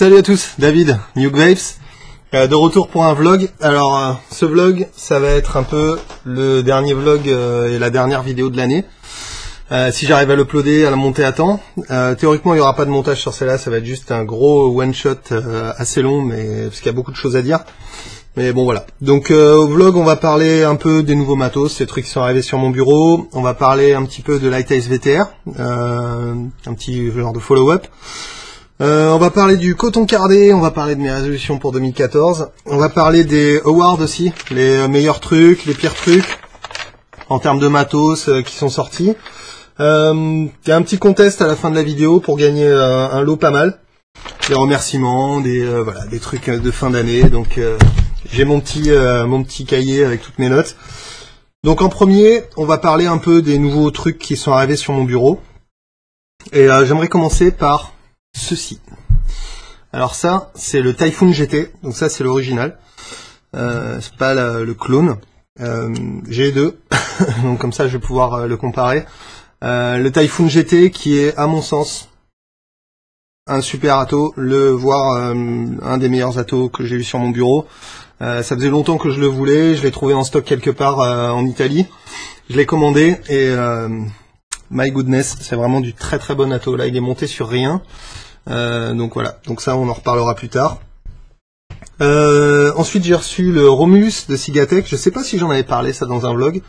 Salut à tous, David, New Graves, euh, de retour pour un vlog. Alors, euh, ce vlog, ça va être un peu le dernier vlog euh, et la dernière vidéo de l'année. Euh, si j'arrive à l'uploader, à la monter à temps. Théoriquement, il n'y aura pas de montage sur celle-là, ça va être juste un gros one-shot assez long, mais parce qu'il y a beaucoup de choses à dire. Mais bon, voilà. Donc, au vlog, on va parler un peu des nouveaux matos, ces trucs qui sont arrivés sur mon bureau. On va parler un petit peu de Lighthouse VTR, un petit genre de follow-up. Euh, on va parler du coton cardé, on va parler de mes résolutions pour 2014. On va parler des awards aussi, les meilleurs trucs, les pires trucs en termes de matos euh, qui sont sortis. Euh, Il y a un petit contest à la fin de la vidéo pour gagner euh, un lot pas mal. Des remerciements, des euh, voilà, des trucs euh, de fin d'année. Donc euh, j'ai mon petit euh, mon petit cahier avec toutes mes notes. Donc en premier, on va parler un peu des nouveaux trucs qui sont arrivés sur mon bureau. Et euh, j'aimerais commencer par ceci. Alors ça, c'est le Typhoon GT, donc ça c'est l'original. Euh, c'est pas le clone. Euh, J'ai deux, donc comme ça je vais pouvoir euh, le comparer. Euh, le Typhoon GT qui est à mon sens un super ato, le voire euh, un des meilleurs atos que j'ai eu sur mon bureau. Ça faisait longtemps que je le voulais, je l'ai trouvé en stock quelque part en Italie. Je l'ai commandé et my goodness, c'est vraiment du très très bon ato. Là, il est monté sur rien. Euh, donc voilà, donc ça on en reparlera plus tard. Euh, ensuite j'ai reçu le Romulus de Sigatech, je sais pas si j'en avais parlé ça dans un vlog.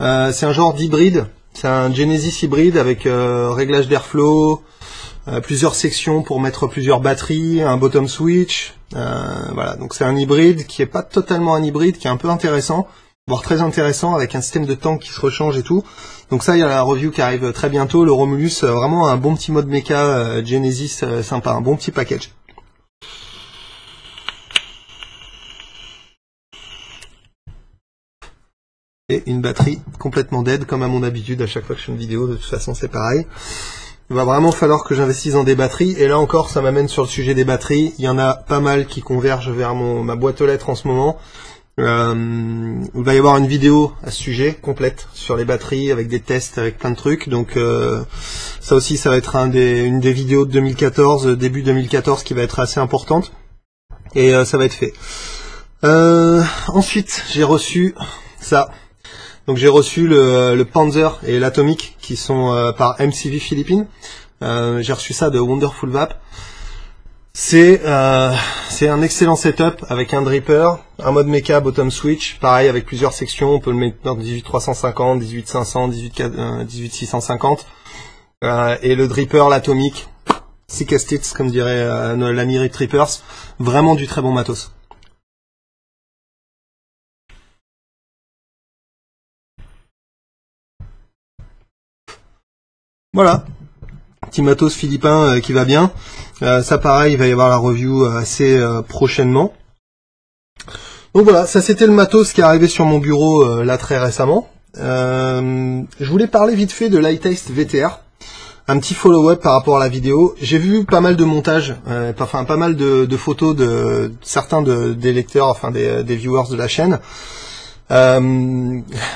Euh, c'est un genre d'hybride, c'est un Genesis hybride avec euh, réglage d'airflow, euh, plusieurs sections pour mettre plusieurs batteries, un bottom switch. Euh, voilà, donc c'est un hybride qui est pas totalement un hybride, qui est un peu intéressant, voire très intéressant avec un système de tank qui se rechange et tout. Donc ça, il y a la review qui arrive très bientôt. Le Romulus, euh, vraiment un bon petit mode méca euh, Genesis euh, sympa, un bon petit package. Et une batterie complètement dead, comme à mon habitude à chaque fois que je fais une vidéo, de toute façon c'est pareil. Il va vraiment falloir que j'investisse dans des batteries, et là encore ça m'amène sur le sujet des batteries. Il y en a pas mal qui convergent vers mon, ma boîte aux lettres en ce moment. Euh, il va y avoir une vidéo à ce sujet complète sur les batteries avec des tests avec plein de trucs. Donc euh, ça aussi ça va être un des, une des vidéos de 2014 euh, début 2014 qui va être assez importante. Et euh, ça va être fait. Euh, ensuite j'ai reçu ça. Donc j'ai reçu le, le Panzer et l'Atomic qui sont euh, par MCV Philippines. J'ai reçu ça de Wonderful Vap c'est euh, un excellent setup avec un dripper, un mode mecha bottom switch, pareil avec plusieurs sections, on peut le mettre dans 18350, 18500, 18 euh, 18650 euh, et le dripper l'atomique, sick as tits comme dirait euh, l'ami Rip Trippers, vraiment du très bon matos. Voilà, petit matos philippin euh, qui va bien. Euh, ça pareil, il va y avoir la review euh, assez prochainement. Donc voilà, ça c'était le matos qui est arrivé sur mon bureau là très récemment. Je voulais parler vite fait de Lightest VTR. Un petit follow-up par rapport à la vidéo. J'ai vu pas mal de montages, enfin pas mal de, photos de certains de- des lecteurs, enfin des viewers de la chaîne. Euh,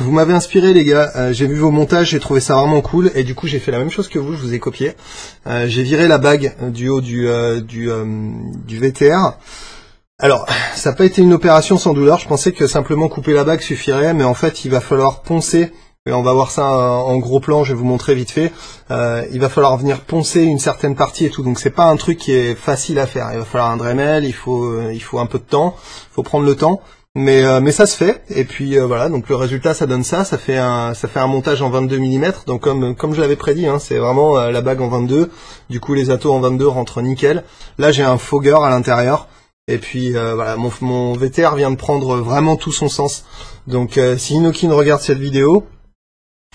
vous m'avez inspiré les gars, Euh, j'ai vu vos montages, j'ai trouvé ça vraiment cool. Et du coup j'ai fait la même chose que vous, je vous ai copié. Euh, j'ai viré la bague du haut du, du, du VTR. Alors, ça n'a pas été une opération sans douleur, je pensais que simplement couper la bague suffirait, mais en fait il va falloir poncer, et on va voir ça en gros plan, je vais vous montrer vite fait, il va falloir venir poncer une certaine partie et tout, donc c'est pas un truc qui est facile à faire, il va falloir un Dremel, il faut, il faut un peu de temps, il faut prendre le temps, mais, euh, mais ça se fait, et puis euh, voilà, donc le résultat ça donne ça, ça fait un, ça fait un montage en 22 mm, donc comme, comme je l'avais prédit, hein, c'est vraiment euh, la bague en 22, du coup les atos en 22 rentrent nickel, là j'ai un fogger à l'intérieur, et puis voilà, mon, mon VTR vient de prendre vraiment tout son sens, donc si Inokin regarde cette vidéo,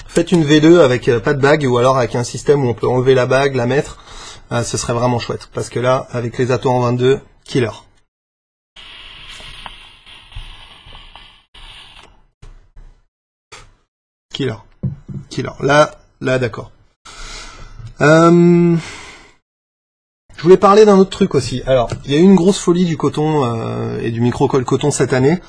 faites une V2 avec pas de bague, ou alors avec un système où on peut enlever la bague, la mettre, ce serait vraiment chouette, parce que là, avec les atos en 22, killer. Killer. Killer. Là, là, d'accord. Euh, Je voulais parler d'un autre truc aussi. Alors, il y a eu une grosse folie du coton euh, et du micro-colle coton cette année.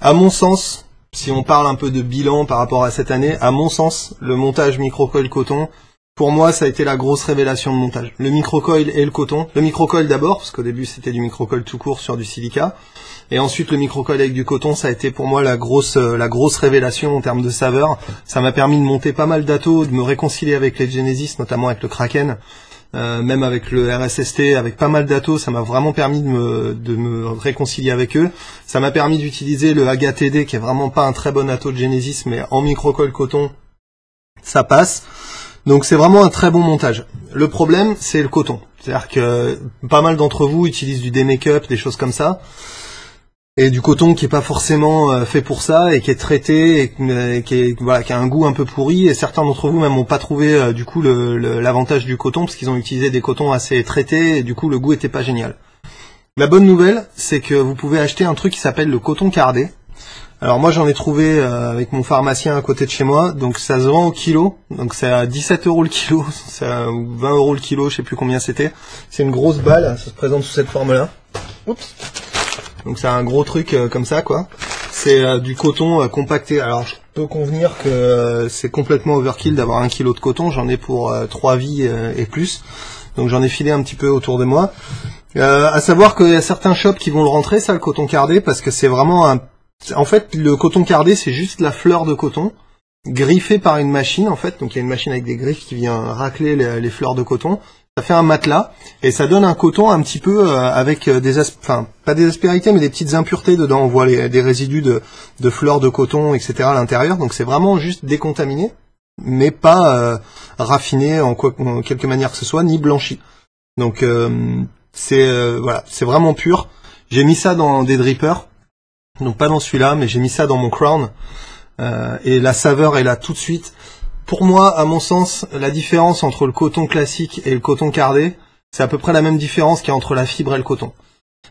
À mon sens, si on parle un peu de bilan par rapport à cette année, à mon sens, le montage micro-colle coton pour moi, ça a été la grosse révélation de montage. Le microcoil et le coton. Le microcoil d'abord, parce qu'au début c'était du microcoil tout court sur du silica. Et ensuite le microcoil avec du coton, ça a été pour moi la grosse, euh, la grosse révélation en termes de saveur. Ça m'a permis de monter pas mal d'atos, de me réconcilier avec les Genesis, notamment avec le Kraken. Euh, même avec le RSST, avec pas mal d'atos, ça m'a vraiment permis de me, de me réconcilier avec eux. Ça m'a permis d'utiliser le Aga TD, qui est vraiment pas un très bon ato de Genesis, mais en microcoil coton, ça passe. Donc c'est vraiment un très bon montage. Le problème, c'est le coton. C'est-à-dire que pas mal d'entre vous utilisent du D-Make-up, des choses comme ça, et du coton qui est pas forcément euh, fait pour ça et qui est traité et qui, est, voilà, qui a un goût un peu pourri. Et certains d'entre vous même n'ont pas trouvé euh, du coup l'avantage du coton parce qu'ils ont utilisé des cotons assez traités et du coup le goût était pas génial. La bonne nouvelle, c'est que vous pouvez acheter un truc qui s'appelle le coton cardé. Alors moi j'en ai trouvé euh, avec mon pharmacien à côté de chez moi, donc ça se vend au kilo, donc c'est à 17 euros le kilo, à 20 euros le kilo, je sais plus combien c'était. C'est une grosse balle, ça se présente sous cette forme-là. Oups. Donc c'est un gros truc euh, comme ça quoi. C'est euh, du coton compacté. Alors je peux convenir que c'est complètement overkill d'avoir un kilo de coton, j'en ai pour trois vies et plus. Donc j'en ai filé un petit peu autour de moi. à savoir qu'il y a certains shops qui vont le rentrer, ça, le coton cardé, parce que c'est vraiment un en fait, le coton cardé, c'est juste la fleur de coton griffée par une machine, en fait. Donc il y a une machine avec des griffes qui vient racler les, fleurs de coton. Ça fait un matelas et ça donne un coton un petit peu euh, avec euh, des, enfin pas des aspérités, mais des petites impuretés dedans. On voit des résidus de, fleurs de coton, etc. à l'intérieur. Donc c'est vraiment juste décontaminé, mais pas euh, raffiné en, quoi, en quelque manière que ce soit, ni blanchi. Donc c'est voilà, c'est vraiment pur. J'ai mis ça dans des drippers donc pas dans celui-là, mais j'ai mis ça dans mon crown. Euh, et la saveur est là tout de suite. Pour moi, à mon sens, la différence entre le coton classique et le coton cardé, c'est à peu près la même différence qu'il y a entre la fibre et le coton.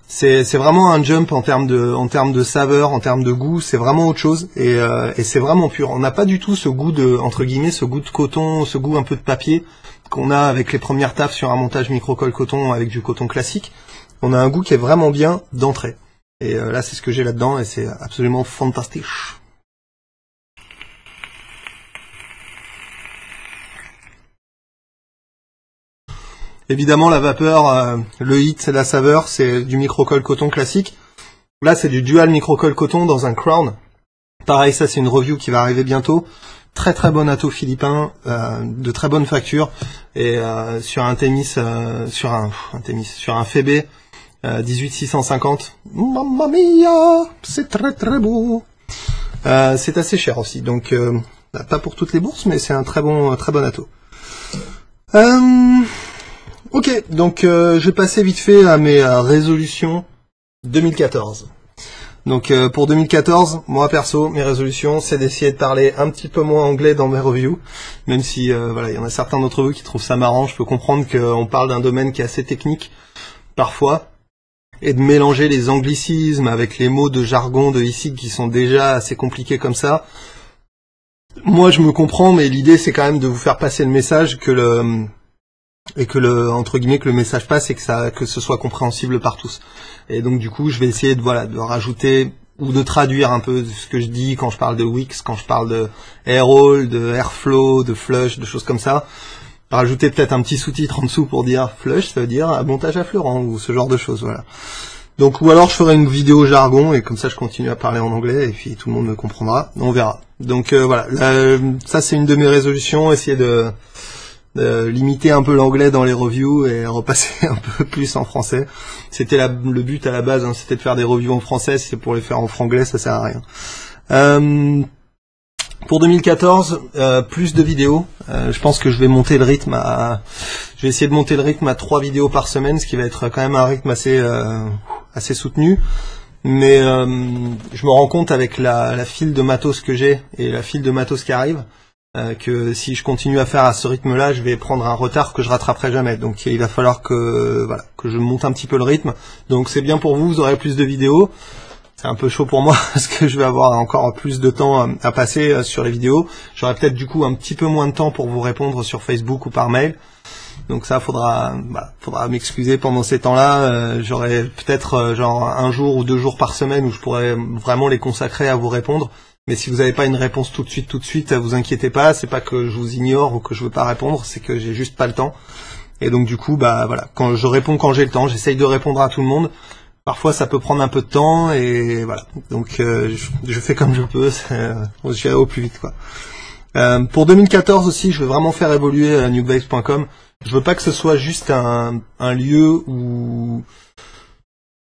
C'est vraiment un jump en termes de en termes de saveur, en termes de goût, c'est vraiment autre chose et, euh, et c'est vraiment pur. On n'a pas du tout ce goût de entre guillemets ce goût de coton, ce goût un peu de papier qu'on a avec les premières taffes sur un montage microcol coton avec du coton classique. On a un goût qui est vraiment bien d'entrée. Et euh, là, c'est ce que j'ai là-dedans et c'est absolument fantastique. Évidemment, la vapeur, euh, le hit, la saveur, c'est du microcol coton classique. Là, c'est du dual microcol coton dans un crown. Pareil, ça, c'est une review qui va arriver bientôt. Très très bon ato philippin, euh, de très bonne facture et sur un tennis, sur un, un sur un Fébé 18650. Euh, Mamma mia, c'est très très beau. Euh, c'est assez cher aussi, donc euh, pas pour toutes les bourses, mais c'est un très bon très bon atout. ok, donc je vais passer vite fait à mes résolutions 2014. Donc pour 2014, moi perso, mes résolutions, c'est d'essayer de parler un petit peu moins anglais dans mes reviews, même si voilà, il y en a certains d'entre vous qui trouvent ça marrant. Je peux comprendre qu'on parle d'un domaine qui est assez technique parfois, et de mélanger les anglicismes avec les mots de jargon de ici qui sont déjà assez compliqués comme ça. Moi, je me comprends, mais l'idée c'est quand même de vous faire passer le message que le et que le entre guillemets que le message passe et que ça que ce soit compréhensible par tous. Et donc du coup, je vais essayer de voilà de rajouter ou de traduire un peu ce que je dis quand je parle de Wix, quand je parle de Airhole, de Airflow, de Flush, de choses comme ça rajouter peut-être un petit sous-titre en dessous pour dire flush, ça veut dire montage à fleurant ou ce genre de choses, voilà. Donc ou alors je ferai une vidéo jargon et comme ça je continue à parler en anglais et puis tout le monde me comprendra. On verra. Donc euh, voilà, ça c'est une de mes résolutions, essayer de, limiter un peu l'anglais dans les reviews et repasser un peu plus en français. C'était le but à la base, hein, c'était de faire des reviews en français. C'est pour les faire en franglais, ça sert à rien. Euh, pour 2014, euh, plus de vidéos. Euh, je pense que je vais monter le rythme à, je vais essayer de monter le rythme à trois vidéos par semaine, ce qui va être quand même un rythme assez euh, assez soutenu. Mais je me rends compte avec la, la file de matos que j'ai et la file de matos qui arrive que si je continue à faire à ce rythme-là, je vais prendre un retard que je rattraperai jamais. Donc il va falloir que voilà que je monte un petit peu le rythme. Donc c'est bien pour vous, vous aurez plus de vidéos c'est un peu chaud pour moi parce que je vais avoir encore plus de temps à passer sur les vidéos. J'aurai peut-être du coup un petit peu moins de temps pour vous répondre sur Facebook ou par mail. Donc ça, faudra, bah, faudra m'excuser pendant ces temps-là. Euh, J'aurai peut-être euh, genre un jour ou deux jours par semaine où je pourrais vraiment les consacrer à vous répondre. Mais si vous n'avez pas une réponse tout de suite, tout de suite, vous inquiétez pas. C'est pas que je vous ignore ou que je veux pas répondre, c'est que j'ai juste pas le temps. Et donc du coup, bah voilà, quand je réponds quand j'ai le temps, j'essaye de répondre à tout le monde. Parfois, ça peut prendre un peu de temps et voilà. Donc euh, je, fais comme je peux. J'irai au plus vite quoi. Euh, pour 2014 aussi, je veux vraiment faire évoluer euh, newbase.com. Je veux pas que ce soit juste un, un lieu où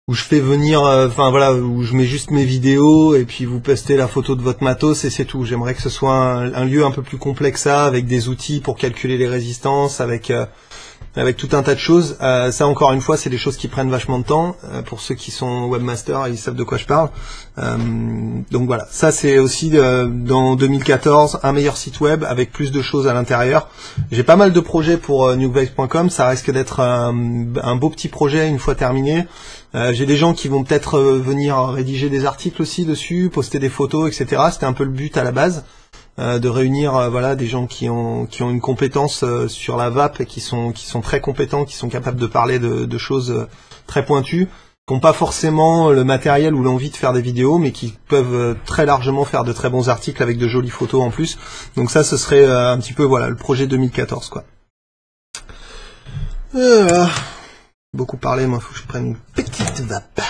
où je fais venir, euh, enfin voilà, où je mets juste mes vidéos et puis vous postez la photo de votre matos et c'est tout. J'aimerais que ce soit un, lieu un peu plus complexe ça, avec des outils pour calculer les résistances, avec euh, avec tout un tas de choses. Euh, ça encore une fois, c'est des choses qui prennent vachement de temps. Euh, pour ceux qui sont webmasters, ils savent de quoi je parle. Euh, donc voilà, ça c'est aussi dans 2014 un meilleur site web avec plus de choses à l'intérieur. J'ai pas mal de projets pour newbase.com. Ça risque d'être un, un, beau petit projet une fois terminé. J'ai des gens qui vont peut-être venir rédiger des articles aussi dessus, poster des photos, etc. C'était un peu le but à la base. Euh, de réunir euh, voilà des gens qui ont qui ont une compétence euh, sur la vape et qui sont très compétents, qui sont capables de parler de, choses très pointues, qui n'ont pas forcément le matériel ou l'envie de faire des vidéos, mais qui peuvent très largement faire de très bons articles avec de jolies photos en plus. Donc ça, ce serait un petit peu voilà le projet 2014 quoi. beaucoup parlé, moi, faut que je prenne une petite vape.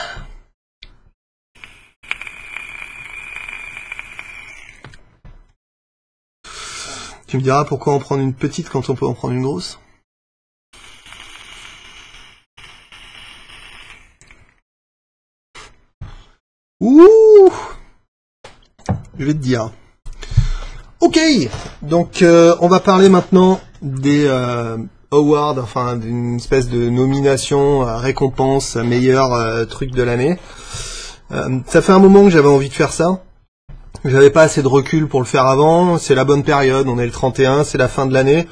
Tu me diras pourquoi en prendre une petite quand on peut en prendre une grosse? Ouh Je vais te dire. Ok, donc euh, on va parler maintenant des euh, awards, enfin d'une espèce de nomination, euh, récompense, meilleur truc de l'année. ça fait un moment que j'avais envie de faire ça. J'avais pas assez de recul pour le faire avant, c'est la bonne période, on est le 31, c'est la fin de l'année.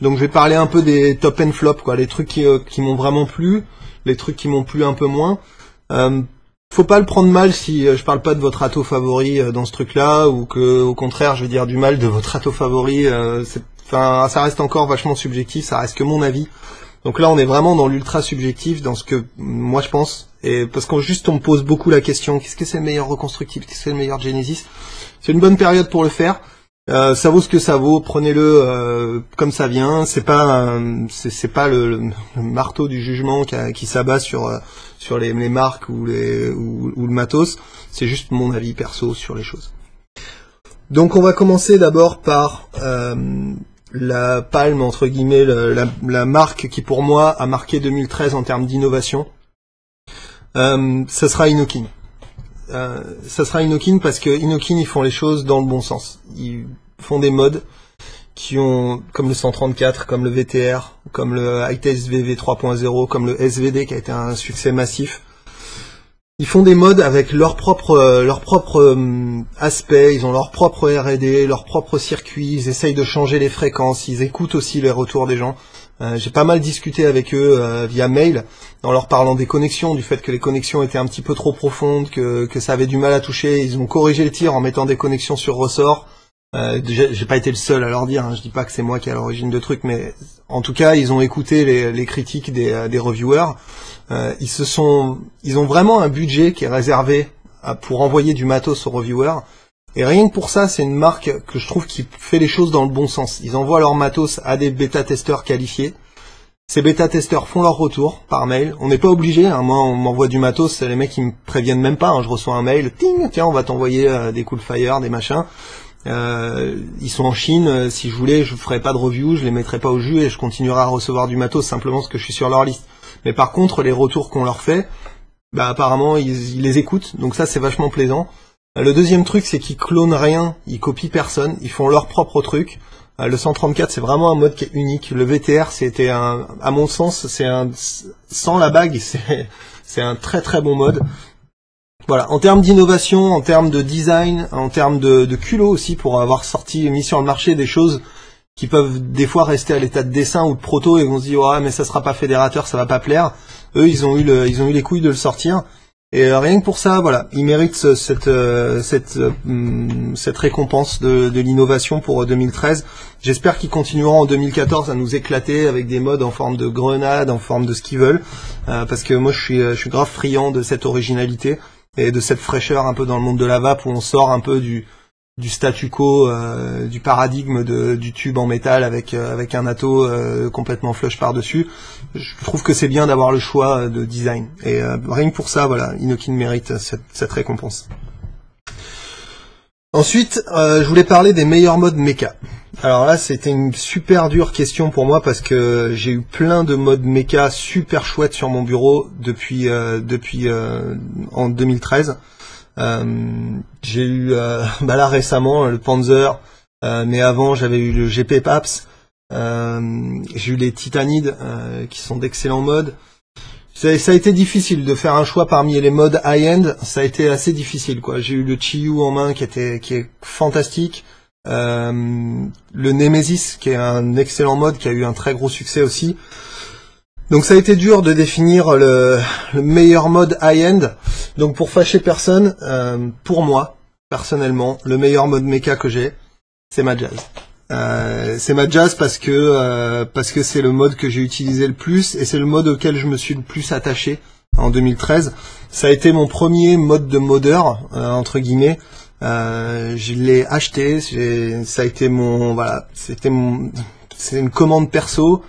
Donc je vais parler un peu des top and flop, quoi, les trucs qui, euh, qui m'ont vraiment plu, les trucs qui m'ont plu un peu moins. Euh, faut pas le prendre mal si euh, je parle pas de votre ato favori euh, dans ce truc-là, ou que au contraire je vais dire du mal de votre ato favori. Enfin, ça reste encore vachement subjectif, ça reste que mon avis. Donc là, on est vraiment dans l'ultra subjectif, dans ce que moi je pense, et parce qu'en juste on me pose beaucoup la question qu'est-ce que c'est le meilleur reconstructif, qu'est-ce que c'est le meilleur Genesis? C'est une bonne période pour le faire. Euh, ça vaut ce que ça vaut, prenez-le euh, comme ça vient. C'est pas c'est pas le, marteau du jugement qui, qui s'abat sur euh, sur les, marques ou les ou, le matos. C'est juste mon avis perso sur les choses. Donc on va commencer d'abord par la palme entre guillemets, la, marque qui pour moi a marqué 2013 en termes d'innovation, euh, ça sera Inokin. Euh, ça sera Inokin parce que Inokin ils font les choses dans le bon sens. Ils font des modes qui ont comme le 134, comme le VTR, comme le ITS VV 3.0, comme le SVD qui a été un succès massif. Ils font des modes avec leur propre euh, leur propre euh, aspect, ils ont leur propre R&D, leur propre circuit, ils essayent de changer les fréquences, ils écoutent aussi les retours des gens. Euh, j'ai pas mal discuté avec eux via mail en leur parlant des connexions, du fait que les connexions étaient un petit peu trop profondes, que, que ça avait du mal à toucher. Ils ont corrigé le tir en mettant des connexions sur ressort. Euh, j'ai pas été le seul à leur dire, hein. je dis pas que c'est moi qui ai à l'origine de trucs, mais en tout cas ils ont écouté les, les critiques des, des reviewers. Euh, ils se sont, ils ont vraiment un budget qui est réservé pour envoyer du matos aux reviewers. Et rien que pour ça, c'est une marque que je trouve qui fait les choses dans le bon sens. Ils envoient leur matos à des bêta-testeurs qualifiés. Ces bêta-testeurs font leur retour par mail. On n'est pas obligé. Hein. Moi, on m'envoie du matos. Les mecs, ils me préviennent même pas. Hein. Je reçois un mail. Ting, tiens, on va t'envoyer euh, des cool fire, des machins. Euh, ils sont en Chine. Si je voulais, je ferais pas de review, je les mettrais pas au jus et je continuerai à recevoir du matos simplement parce que je suis sur leur liste. Mais par contre, les retours qu'on leur fait, bah apparemment ils, les écoutent, donc ça c'est vachement plaisant. Euh, le deuxième truc, c'est qu'ils clonent rien, ils copient personne, ils font leur propre truc. Euh, le 134, c'est vraiment un mode qui est unique. Le VTR, c'était un, à mon sens, c'est un, sans la bague, c'est, c'est un très très bon mode. Voilà, en termes d'innovation, en termes de design, en termes de, de culot aussi pour avoir sorti, mis sur le marché des choses qui peuvent des fois rester à l'état de dessin ou de proto et on se dit ouais mais ça sera pas fédérateur, ça va pas plaire. Eux ils ont eu le, ils ont eu les couilles de le sortir. Et euh, rien que pour ça, voilà, il mérite cette euh, cette hum, cette récompense de, de l'innovation pour 2013. J'espère qu'ils continueront en 2014 à nous éclater avec des modes en forme de grenade, en forme de ce qu'ils veulent, parce que moi je suis je suis grave friand de cette originalité et de cette fraîcheur un peu dans le monde de la vape où on sort un peu du du statu quo, euh, du paradigme du tube en métal avec euh, avec un atto euh, complètement flush par dessus. Je trouve que c'est bien d'avoir le choix de design. Et rien que pour ça, voilà, Inokin mérite cette, cette récompense. Ensuite, je voulais parler des meilleurs modes mecha. Alors là, c'était une super dure question pour moi parce que j'ai eu plein de modes mecha super chouettes sur mon bureau depuis depuis en 2013. Euh, j'ai eu euh, bah là récemment le Panzer, euh, mais avant j'avais eu le GP Paps. j'ai eu les Titanides qui sont d'excellents modes. Ça, a été difficile de faire un choix parmi les modes high-end. Ça a été assez difficile, quoi. J'ai eu le Chiyu en main qui était qui est fantastique. Euh, le Nemesis qui est un excellent mode qui a eu un très gros succès aussi. Donc ça a été dur de définir le, meilleur mode high-end. Donc pour fâcher personne, euh, pour moi, personnellement, le meilleur mode mecha que j'ai, c'est ma jazz. Euh, c'est ma jazz parce que euh, parce que c'est le mode que j'ai utilisé le plus et c'est le mode auquel je me suis le plus attaché en 2013. Ça a été mon premier mode de modeur entre guillemets. je l'ai acheté, ça a été mon voilà, c'était mon c'est une commande perso.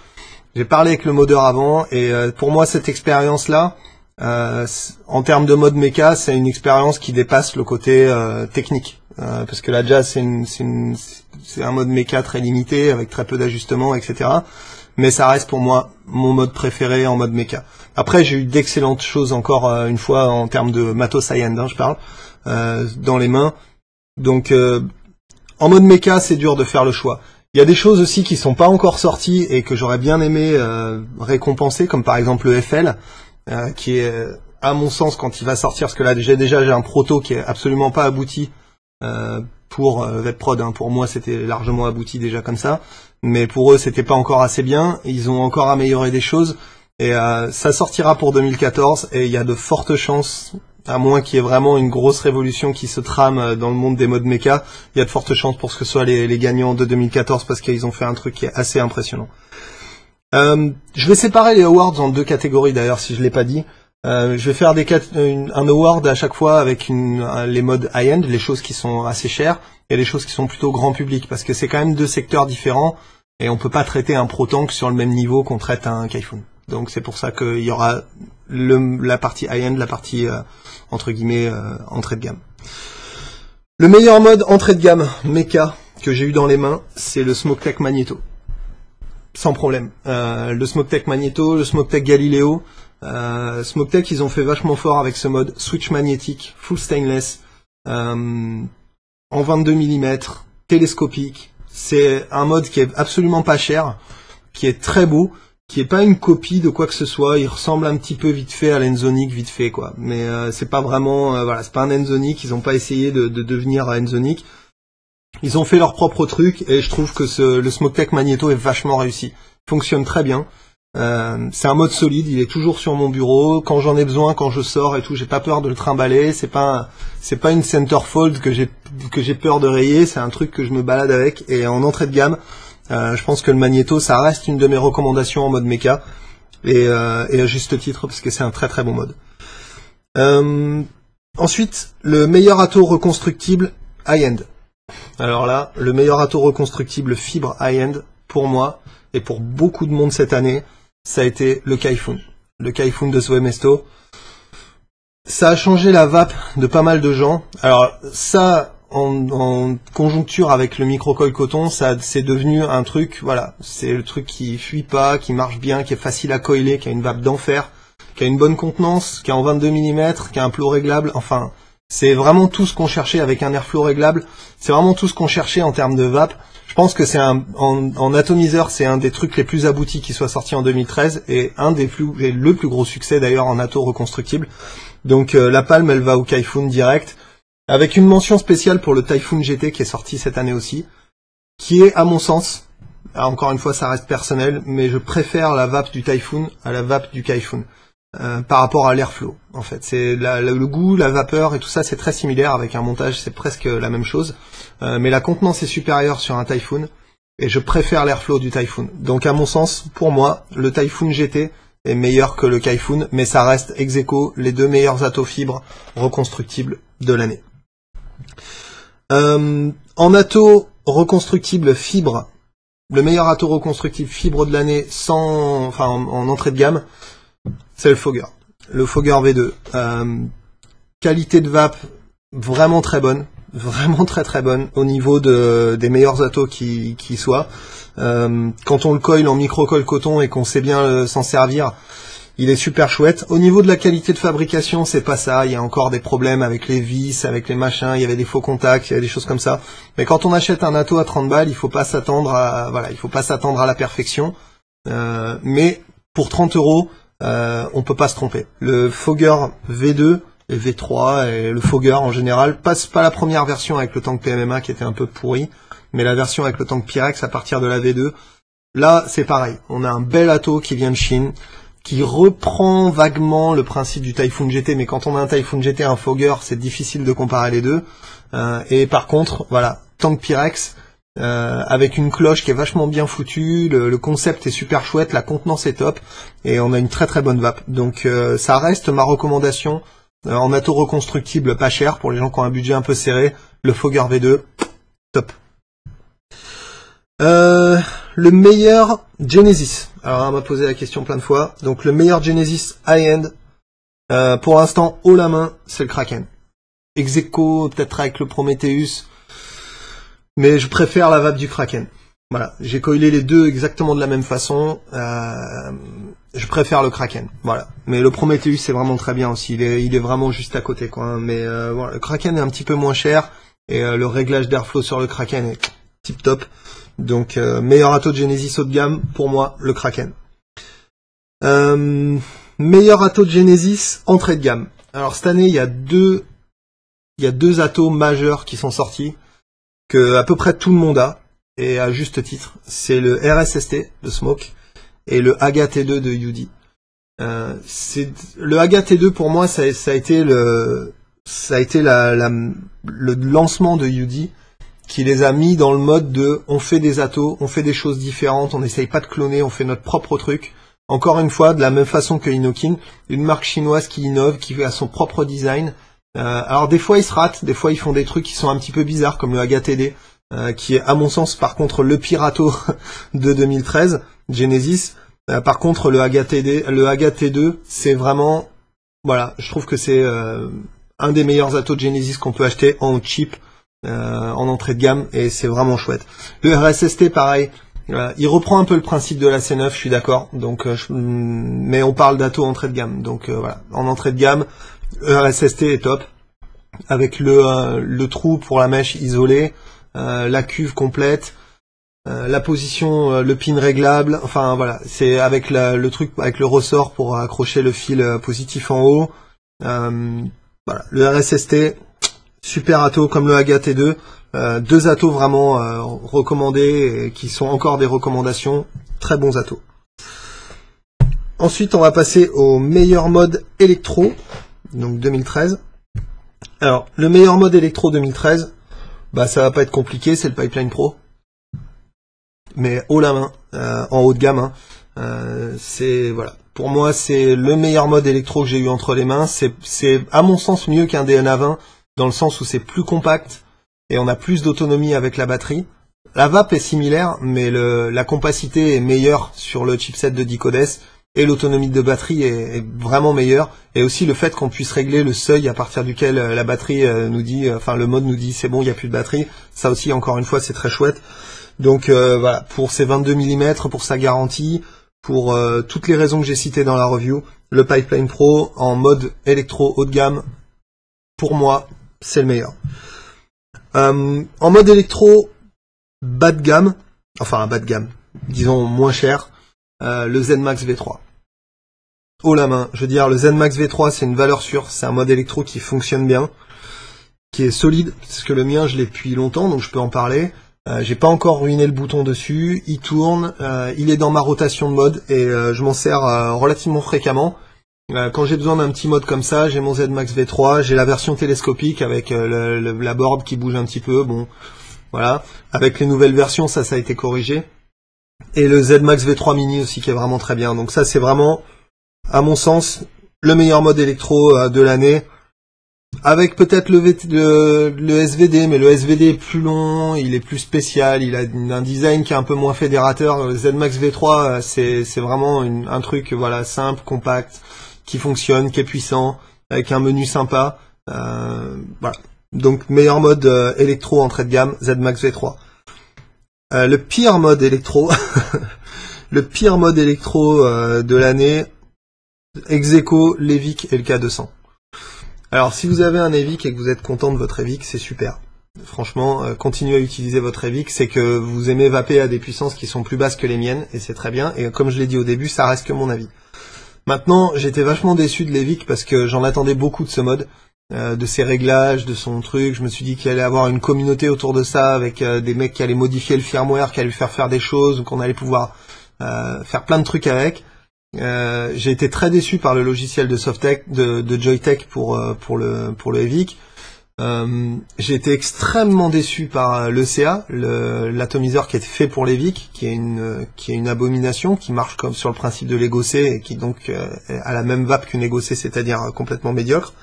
J'ai parlé avec le modeur avant et euh, pour moi cette expérience là, euh, en termes de mode méca, c'est une expérience qui dépasse le côté euh, technique. parce que la jazz c'est un mode méca très limité avec très peu d'ajustements, etc. Mais ça reste pour moi mon mode préféré en mode méca. Après j'ai eu d'excellentes choses encore une fois en termes de matos high-end, hein, je parle, dans les mains. Donc en mode méca c'est dur de faire le choix. Il y a des choses aussi qui sont pas encore sorties et que j'aurais bien aimé euh, récompenser, comme par exemple le FL, euh, qui est, à mon sens, quand il va sortir, parce que là j'ai déjà j'ai un proto qui est absolument pas abouti euh, pour WebProd. Hein. Pour moi, c'était largement abouti déjà comme ça, mais pour eux, c'était pas encore assez bien. Ils ont encore amélioré des choses et ça sortira pour 2014 et il y a de fortes chances à moins qu'il y ait vraiment une grosse révolution qui se trame euh, dans le monde des modes méca, il y a de fortes chances pour que ce soit les, gagnants de 2014 parce qu'ils ont fait un truc qui est assez impressionnant. Euh, je vais séparer les awards en deux catégories d'ailleurs si je l'ai pas dit. Euh, je vais faire des un award à chaque fois avec une, les modes high-end, les choses qui sont assez chères, et les choses qui sont plutôt grand public, parce que c'est quand même deux secteurs différents, et on peut pas traiter un Pro Tank sur le même niveau qu'on traite un Kaifun. Donc c'est pour ça qu'il y aura le, la partie high-end, la partie euh, entre guillemets euh, entrée de gamme. Le meilleur mode entrée de gamme mecha que j'ai eu dans les mains, c'est le SmokeTech Magneto. Sans problème. Euh, le SmokeTech Magneto, le SmokeTech Galileo. Euh, SmokeTech, ils ont fait vachement fort avec ce mode switch magnétique, full stainless, euh, en 22 mm, télescopique. C'est un mode qui est absolument pas cher, qui est très beau, qui est pas une copie de quoi que ce soit. Il ressemble un petit peu vite fait à l'Enzonic vite fait quoi. Mais euh, c'est pas vraiment, euh, voilà, c'est pas un Enzonic. Ils ont pas essayé de, de devenir Enzonic. Ils ont fait leur propre truc et je trouve que ce, le SmokeTech Magneto est vachement réussi. Fonctionne très bien. Euh, c'est un mode solide, il est toujours sur mon bureau. Quand j'en ai besoin, quand je sors et tout, j'ai pas peur de le trimballer. C'est pas, c'est pas une centerfold que j'ai que j'ai peur de rayer. C'est un truc que je me balade avec et en entrée de gamme, euh, je pense que le Magneto, ça reste une de mes recommandations en mode mecha, et, euh, et à juste titre, parce que c'est un très très bon mode. Euh, ensuite, le meilleur atto reconstructible high-end. Alors là, le meilleur atto reconstructible fibre high-end, pour moi, et pour beaucoup de monde cette année, ça a été le Kaifun. Le Kaifun de Zoemesto. Ça a changé la vape de pas mal de gens. Alors ça, en, conjoncture avec le microcoil coton, ça c'est devenu un truc, voilà, c'est le truc qui fuit pas, qui marche bien, qui est facile à coiler, qui a une vape d'enfer, qui a une bonne contenance, qui est en 22 mm, qui a un flot réglable, enfin, c'est vraiment tout ce qu'on cherchait avec un airflow réglable, c'est vraiment tout ce qu'on cherchait en termes de vape. Je pense que c'est un, en, atomiseur, c'est un des trucs les plus aboutis qui soit sorti en 2013 et un des plus, et le plus gros succès d'ailleurs en ato reconstructible. Donc euh, la palme, elle va au Kaifun direct. Avec une mention spéciale pour le Typhoon GT qui est sorti cette année aussi, qui est à mon sens, encore une fois ça reste personnel, mais je préfère la vape du Typhoon à la vape du Kaifun. par rapport à l'airflow. En fait, c'est le goût, la vapeur et tout ça, c'est très similaire. Avec un montage, c'est presque la même chose. mais la contenance est supérieure sur un Typhoon et je préfère l'airflow du Typhoon. Donc à mon sens, pour moi, le Typhoon GT est meilleur que le Typhoon, mais ça reste ex les deux meilleurs atos fibres reconstructibles de l'année. Euh, en ato reconstructible fibre, le meilleur ato reconstructible fibre de l'année sans, en, entrée de gamme, c'est le Fogger. Le Fogger V2. Euh, qualité de vape vraiment très bonne vraiment très très bonne au niveau de, des meilleurs atos qui, soient. Euh, quand on le coille en micro-colle coton et qu'on sait bien s'en servir, il est super chouette. Au niveau de la qualité de fabrication, c'est pas ça. Il y a encore des problèmes avec les vis, avec les machins. Il y avait des faux contacts, il y a des choses comme ça. Mais quand on achète un ato à 30 balles, il faut pas s'attendre à voilà, il faut pas s'attendre à la perfection. Euh, mais pour 30 euros, euh, on peut pas se tromper. Le Fogger V2 et V3 et le Fogger en général. Passe pas la première version avec le tank PMMA qui était un peu pourri, mais la version avec le tank Pyrex à partir de la V2. Là, c'est pareil. On a un bel ato qui vient de Chine, qui reprend vaguement le principe du Typhoon GT, mais quand on a un Typhoon GT un Fogger, c'est difficile de comparer les deux. Euh, et par contre, voilà, tank Pyrex, euh, avec une cloche qui est vachement bien foutue, le, concept est super chouette, la contenance est top, et on a une très très bonne vape. Donc euh, ça reste ma recommandation en ato reconstructible pas cher pour les gens qui ont un budget un peu serré, le Fogger V2, top. Euh, le meilleur Genesis. Alors on m'a posé la question plein de fois. Donc le meilleur Genesis high-end, euh, pour l'instant haut la main, c'est le Kraken. Execo peut-être avec le Prometheus, mais je préfère la vape du Kraken. Voilà, j'ai coilé les deux exactement de la même façon. Euh, je préfère le Kraken, voilà. Mais le Prometheus c'est vraiment très bien aussi. Il est, il est vraiment juste à côté, quoi. Hein. Mais voilà, le Kraken est un petit peu moins cher et le réglage d'airflow sur le Kraken est tip top. Donc meilleur ato de Genesis haut de gamme pour moi, le Kraken. meilleur ato de Genesis entrée de gamme. Alors cette année il y a deux, il atos majeurs qui sont sortis que à peu près tout le monde a et à juste titre, c'est le RSST de Smoke et le AGA T2 de UD. Euh, c'est le AGA T2 pour moi ça, a été le le lancement de UD qui les a mis dans le mode de on fait des atos, on fait des choses différentes, on n'essaye pas de cloner, on fait notre propre truc. Encore une fois, de la même façon que Inokin, une marque chinoise qui innove, qui a son propre design. Euh, alors des fois ils se ratent, des fois ils font des trucs qui sont un petit peu bizarres comme le AGA TD. Euh, qui est à mon sens par contre le pirato de 2013, Genesis. Euh, par contre le AGA-TD, le AGA-T2, c'est vraiment, voilà, je trouve que c'est euh, un des meilleurs atos de Genesis qu'on peut acheter en cheap, en entrée de gamme, et c'est vraiment chouette. Le RSST, pareil, il reprend un peu le principe de la C9, je suis d'accord. Donc, mais on parle d'ato entrée de gamme. Donc voilà, en entrée de gamme, le RSST est top, avec le, trou pour la mèche isolée, euh, la cuve complète, euh, la position, euh, le pin réglable, enfin voilà, c'est avec le truc, avec le ressort pour accrocher le fil positif en haut. voilà, le RSST, super ato comme le AGA T2, deux atos vraiment recommandés et qui sont encore des recommandations, très bons atos. Ensuite, on va passer au meilleur mode électro, donc 2013. Alors, le meilleur mode électro 2013, bah ça va pas être compliqué, c'est le Pipeline Pro. Mais haut la main, euh, en haut de gamme. Hein. Euh, c'est voilà. Pour moi, c'est le meilleur mode électro que j'ai eu entre les mains. C'est, à mon sens mieux qu'un DNA20 dans le sens où c'est plus compact et on a plus d'autonomie avec la batterie. La vape est similaire, mais le, la compacité est meilleure sur le chipset de Dicodes et l'autonomie de batterie est, vraiment meilleure. Et aussi le fait qu'on puisse régler le seuil à partir duquel euh, la batterie euh, nous dit euh, enfin le mode nous dit c'est bon il n'y a plus de batterie. Ça aussi encore une fois c'est très chouette. Donc voilà pour ces 22 mm pour sa garantie pour toutes les raisons que j'ai citées dans la review le Pipeline Pro en mode électro haut de gamme pour moi c'est le meilleur en mode électro bas de gamme enfin bas de gamme disons moins cher euh, le ZMAX V3. Haut la main, je veux dire, le ZMAX V3 c'est une valeur sûre, c'est un mode électro qui fonctionne bien, qui est solide, parce que le mien je l'ai depuis longtemps, donc je peux en parler. Euh, j'ai pas encore ruiné le bouton dessus, il tourne, euh, il est dans ma rotation de mode et je m'en sers relativement fréquemment. Euh, quand j'ai besoin d'un petit mode comme ça, j'ai mon Z Max V3, j'ai la version télescopique avec euh, la board qui bouge un petit peu. Bon, voilà. Avec les nouvelles versions, ça, ça a été corrigé. Et le Z Max V3 Mini aussi qui est vraiment très bien. Donc ça, c'est vraiment, à mon sens, le meilleur mode électro euh, de l'année. Avec peut-être le, le, SVD, mais le SVD est plus long, il est plus spécial, il a un design qui est un peu moins fédérateur. Le ZMAX V3, c'est vraiment un truc voilà simple, compact, qui fonctionne, qui est puissant, avec un menu sympa. Euh, voilà. Donc meilleur mode euh, électro entrée de gamme, ZMAX V3. Euh, le pire mode électro, le pire mode électro de l'année, Execo, Levic et le K200. Alors si vous avez un Evic et que vous êtes content de votre Evic, c'est super. Franchement, continuez à utiliser votre Evic, c'est que vous aimez vaper à des puissances qui sont plus basses que les miennes, et c'est très bien, et comme je l'ai dit au début, ça reste que mon avis. Maintenant, j'étais vachement déçu de Levic parce que j'en attendais beaucoup de ce mode, euh, de ses réglages, de son truc. Je me suis dit qu'il allait avoir une communauté autour de ça avec euh, des mecs qui allaient modifier le firmware, qui allaient lui faire faire des choses, qu'on allait pouvoir euh, faire plein de trucs avec. J'ai été très déçu par le logiciel de Softec, de, de Joytech pour pour le pour le Evic. Euh, j'ai été extrêmement déçu par euh, l'ECA, l'atomiseur qui est fait pour les qui est une euh, qui est une abomination, qui marche comme sur le principe de l'Ego et qui donc a la même vape qu'une Ego c'est-à-dire complètement médiocre.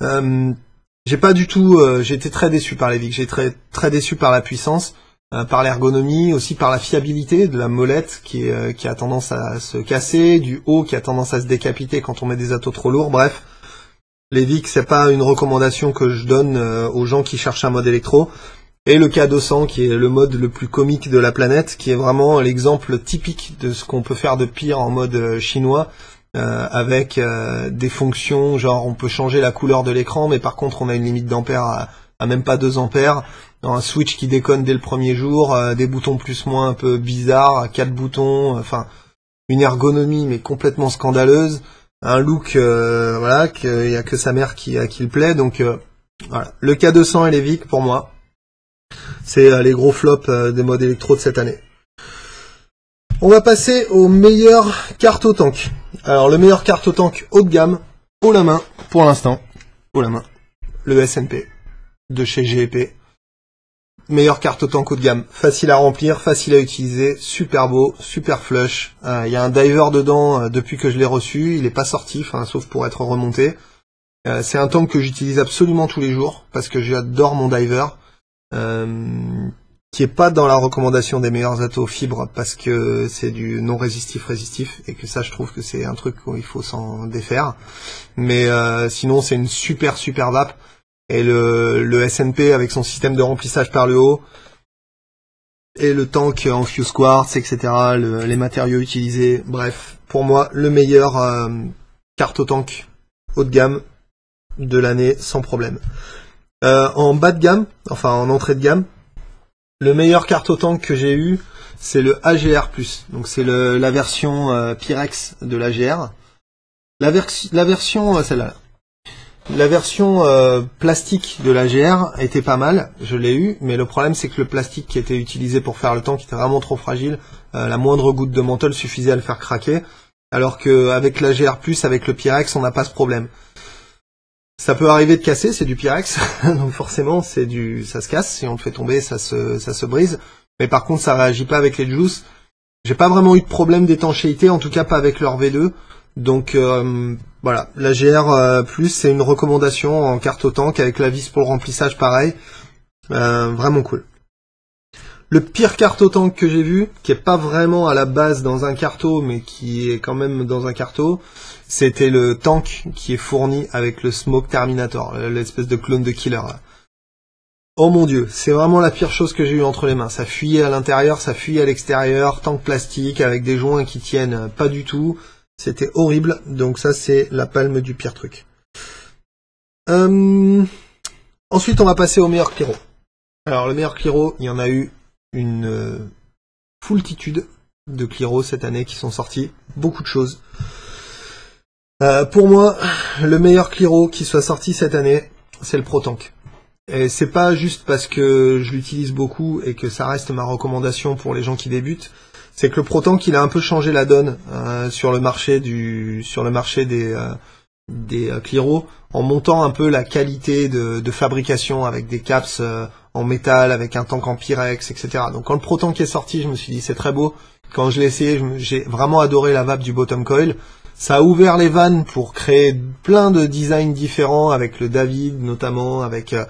j'ai pas du tout, j'ai été très déçu par les j'ai très très déçu par la puissance, par l'ergonomie, aussi par la fiabilité de la molette qui qui a tendance à se casser, du haut qui a tendance à se décapiter quand on met des atos trop lourds, bref. Les VIC, c'est pas une recommandation que je donne euh, aux gens qui cherchent un mode électro. Et le K200, qui est le mode le plus comique de la planète, qui est vraiment l'exemple typique de ce qu'on peut faire de pire en mode euh, chinois, euh, avec des fonctions, genre on peut changer la couleur de l'écran, mais par contre on a une limite d'ampère à, même pas 2 ampères, un switch qui déconne dès le premier jour, des boutons plus-moins un peu bizarres, quatre boutons, enfin une ergonomie mais complètement scandaleuse un look euh, voilà qu'il y a que sa mère qui à qui le plaît. Donc euh, voilà. Le K200 et les Vic pour moi c'est euh, les gros flops des modes électro de cette année. On va passer aux meilleures cartes au tank. Alors le meilleur carte au tank haut de gamme haut la main pour l'instant haut la main le SNP de chez GEP meilleure carte autant coup de gamme. Facile à remplir, facile à utiliser, super beau, super flush. Euh, il y a un diver dedans euh, depuis que je l'ai reçu, il n'est pas sorti, sauf pour être remonté. Euh, c'est un tank que j'utilise absolument tous les jours parce que j'adore mon diver. qui est pas dans la recommandation des meilleurs atos fibres parce que c'est du non résistif résistif et que ça je trouve que c'est un truc où il faut s'en défaire. Mais sinon c'est une super super vape et le, le SNP avec son système de remplissage par le haut, et le tank en fuse quartz, etc., les matériaux utilisés, bref, pour moi, le meilleur euh, carte au tank haut de gamme de l'année sans problème. Euh, en bas de gamme, enfin en entrée de gamme, le meilleur carte au tank que j'ai eu, c'est le AGR+. Donc c'est la version euh, Pyrex de l'AGR. La, la version, euh, celle-là, la version euh, plastique de la GR était pas mal, je l'ai eu, mais le problème c'est que le plastique qui était utilisé pour faire le tank était vraiment trop fragile. Euh, la moindre goutte de menthol suffisait à le faire craquer, alors qu'avec la GR+, avec le Pyrex, on n'a pas ce problème. Ça peut arriver de casser, c'est du Pyrex, donc forcément c'est du, ça se casse. Si on le fait tomber, ça se, ça se brise. Mais par contre, ça réagit pas avec les juice. J'ai pas vraiment eu de problème d'étanchéité, en tout cas pas avec leur V2. Donc euh, voilà, la GR euh, Plus c'est une recommandation en carte au tank avec la vis pour le remplissage pareil. Euh, vraiment cool. Le pire carte au tank que j'ai vu, qui est pas vraiment à la base dans un carto, mais qui est quand même dans un carto, c'était le tank qui est fourni avec le Smoke Terminator, l'espèce de clone de killer. Oh mon dieu, c'est vraiment la pire chose que j'ai eu entre les mains. Ça fuyait à l'intérieur, ça fuyait à l'extérieur, tank plastique avec des joints qui tiennent pas du tout. C'était horrible, donc ça c'est la palme du pire truc. Euh, ensuite on va passer au meilleur Cliro. Alors le meilleur Cliro, il y en a eu une euh, foultitude de Cliro cette année qui sont sortis, beaucoup de choses. Euh, pour moi, le meilleur Cliro qui soit sorti cette année, c'est le Pro Tank. Et c'est pas juste parce que je l'utilise beaucoup et que ça reste ma recommandation pour les gens qui débutent. C'est que le ProTank il a un peu changé la donne euh, sur le marché du sur le marché des euh, des euh, Cliro en montant un peu la qualité de, de fabrication avec des caps euh, en métal, avec un tank en Pyrex, etc. Donc quand le ProTank est sorti, je me suis dit c'est très beau. Quand je l'ai essayé, j'ai vraiment adoré la vape du bottom coil. Ça a ouvert les vannes pour créer plein de designs différents avec le David notamment, avec euh,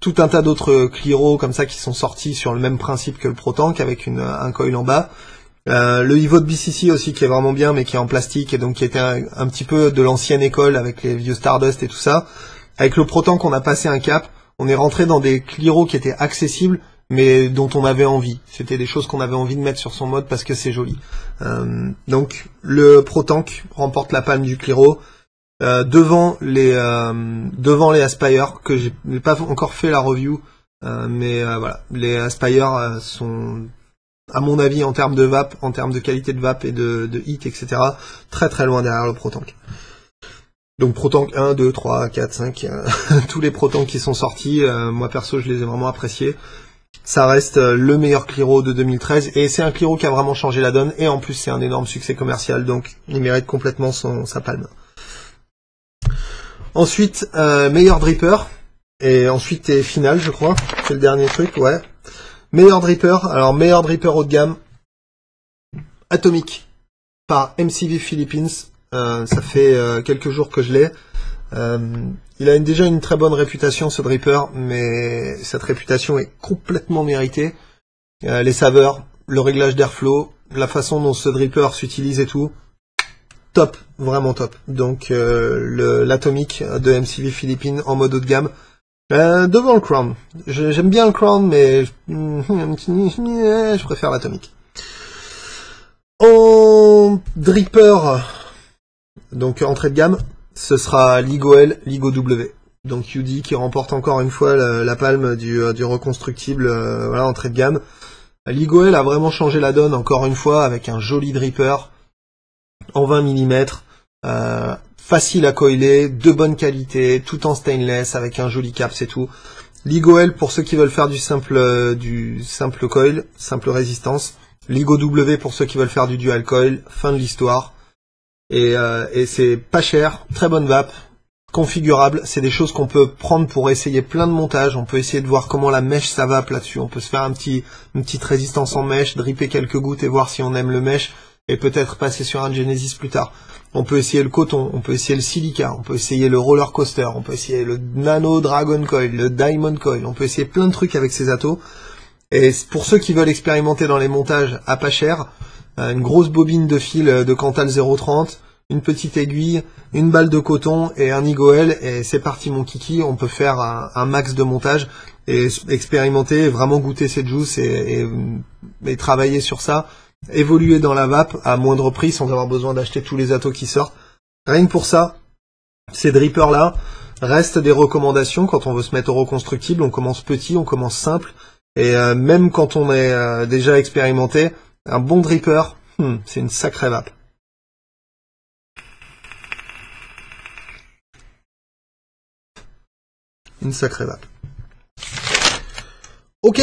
tout un tas d'autres Cliro comme ça qui sont sortis sur le même principe que le ProTank avec une, un coil en bas. Euh, le Evo de BCC aussi qui est vraiment bien mais qui est en plastique et donc qui était un, petit peu de l'ancienne école avec les vieux Stardust et tout ça. Avec le Proton qu'on a passé un cap, on est rentré dans des Cliro qui étaient accessibles mais dont on avait envie. C'était des choses qu'on avait envie de mettre sur son mode parce que c'est joli. Euh, donc le Protank remporte la palme du Cliro. Euh, devant les devant les Aspire que j'ai pas encore fait la review mais voilà les Aspire sont à mon avis, en termes de vape, en termes de qualité de vape et de, heat, etc., très très loin derrière le ProTank. Donc ProTank 1, 2, 3, 4, 5, tous les ProTank qui sont sortis, euh, moi perso je les ai vraiment appréciés. Ça reste euh, le meilleur Cliro de 2013 et c'est un Cliro qui a vraiment changé la donne et en plus c'est un énorme succès commercial donc il mérite complètement son, sa palme. Ensuite, euh, meilleur dripper et ensuite et final je crois, c'est le dernier truc, ouais. Meilleur dripper, alors meilleur dripper haut de gamme, Atomic, par MCV Philippines. Euh, ça fait euh, quelques jours que je l'ai. Euh, il a déjà une très bonne réputation ce dripper, mais cette réputation est complètement méritée. les saveurs, le réglage d'airflow, la façon dont ce dripper s'utilise et tout, top, vraiment top. Donc l'Atomic de MCV Philippines en mode haut de gamme, euh, devant le Crown. J'aime bien le Crown, mais je préfère l'Atomic. En dripper, donc entrée de gamme, ce sera Ligo L, Ligo W. Donc UD qui remporte encore une fois la, palme du, du reconstructible, euh, voilà, entrée de gamme. Ligo L a vraiment changé la donne encore une fois avec un joli dripper en 20 mm, euh, facile à coiler, de bonne qualité, tout en stainless, avec un joli cap, c'est tout. Ligo pour ceux qui veulent faire du simple, euh, du simple coil, simple résistance. Ligo W pour ceux qui veulent faire du dual coil, fin de l'histoire. Et, euh, et c'est pas cher, très bonne vape, configurable. C'est des choses qu'on peut prendre pour essayer plein de montages. On peut essayer de voir comment la mèche ça vape là-dessus. On peut se faire un petit, une petite résistance en mèche, dripper quelques gouttes et voir si on aime le mèche et peut-être passer sur un Genesis plus tard. On peut essayer le coton, on peut essayer le silica, on peut essayer le roller coaster, on peut essayer le nano dragon coil, le diamond coil, on peut essayer plein de trucs avec ces atos. Et pour ceux qui veulent expérimenter dans les montages à pas cher, euh, une grosse bobine de fil de Cantal 030, une petite aiguille, une balle de coton et un Igoel et c'est parti mon kiki, on peut faire un, max de montage et expérimenter, vraiment goûter cette juice et travailler sur ça évoluer dans la vape à moindre prix sans avoir besoin d'acheter tous les atos qui sortent. Rien que pour ça, ces drippers là restent des recommandations quand on veut se mettre au reconstructible. On commence petit, on commence simple. Et euh, même quand on est euh, déjà expérimenté, un bon dripper, hmm, c'est une sacrée vape. Une sacrée vape. Ok,